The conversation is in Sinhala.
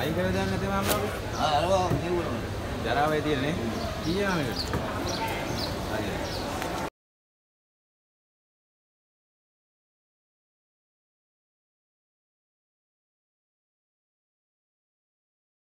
අයින් කරලා දාන්න නැතේ මාමලා ආ අරවා නෙවුණා. ජරාවේ තියෙන්නේ. කීයම මේක හරි